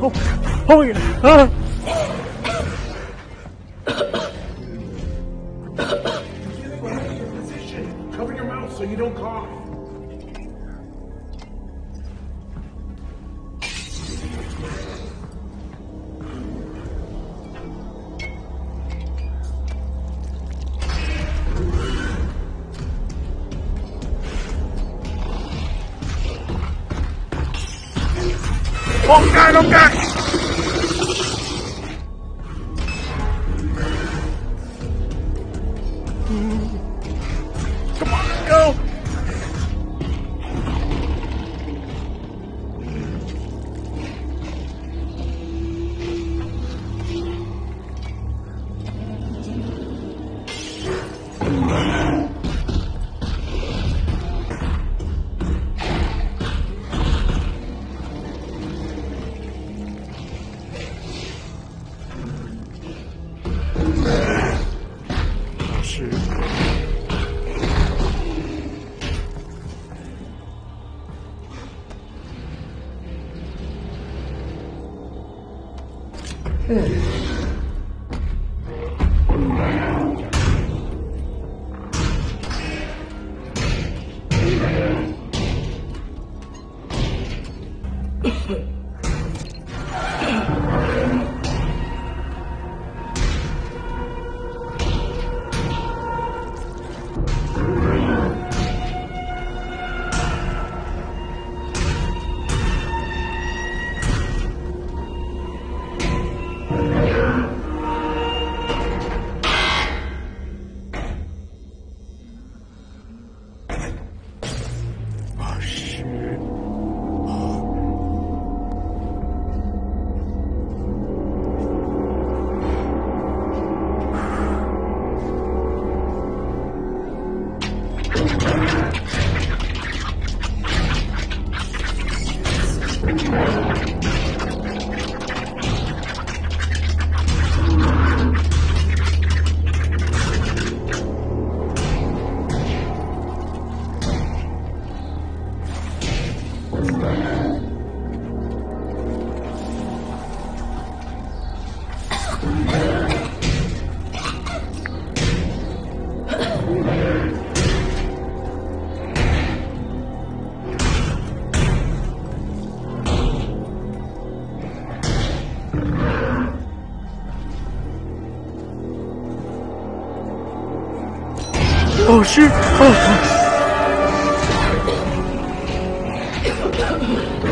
Oh oh my god. Ah. Cover your mouth so you don't cough. Oh god, oh god! shit.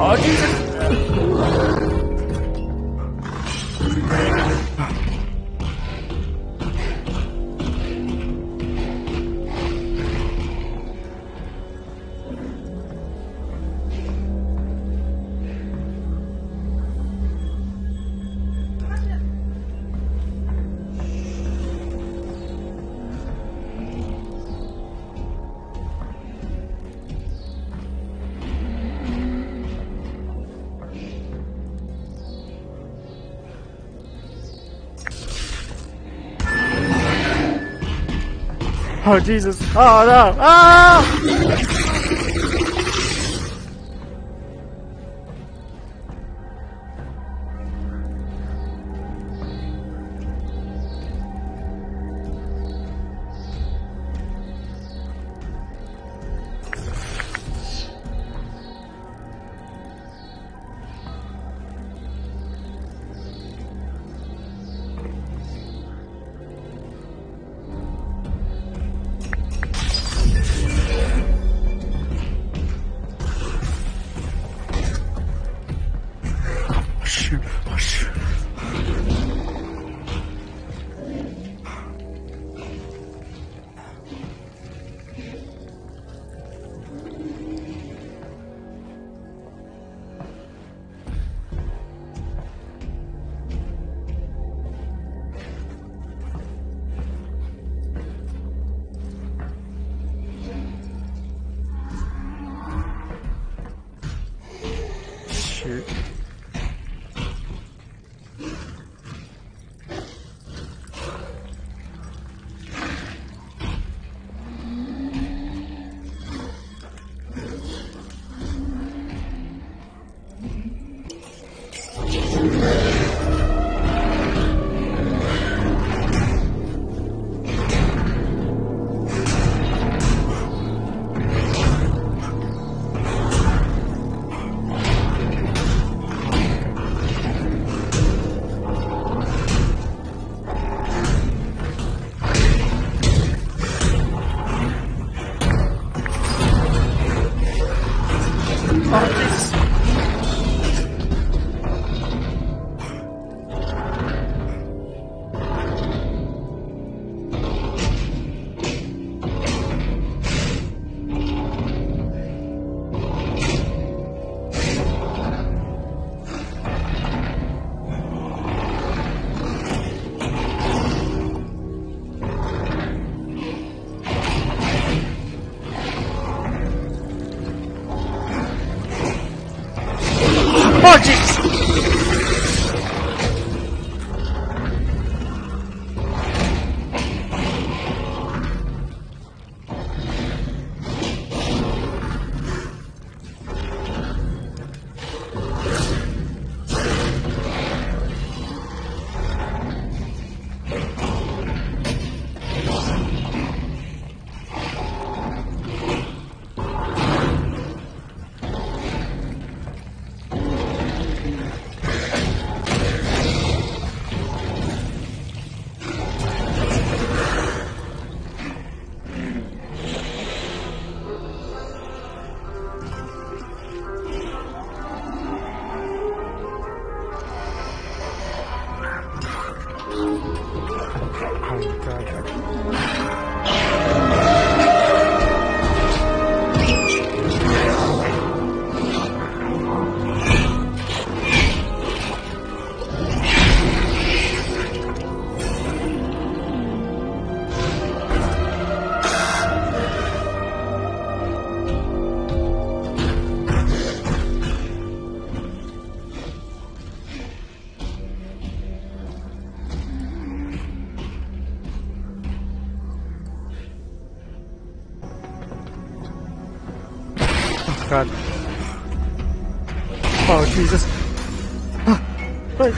Hadi. Oh Jesus! Oh no! Ah! Oh, God. Oh, Jesus. Wait.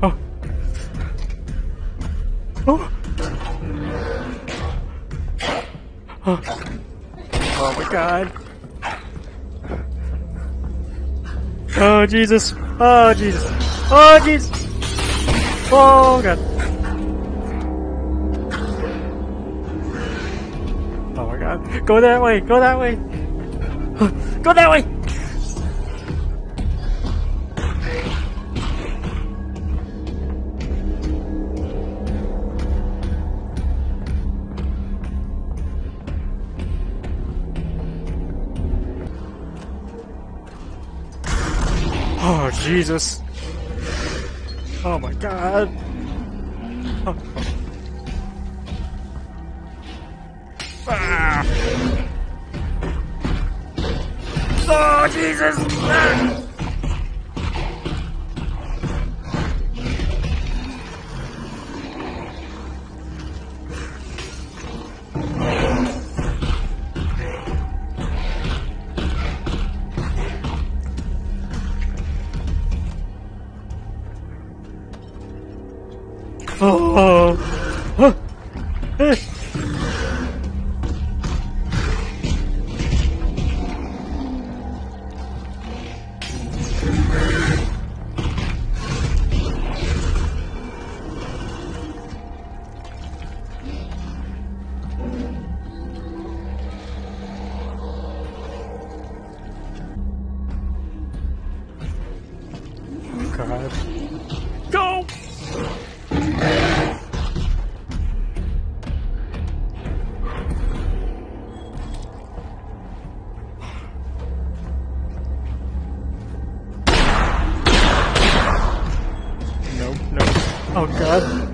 Oh. Oh. Oh. Oh my God. Oh, Jesus. Oh, Jesus. Oh, Jesus. Oh, God. Go that way! Go that way! Go that way! Oh, Jesus. Oh my god. Oh. Oh, Jesus! Ah. Oh. Oh god.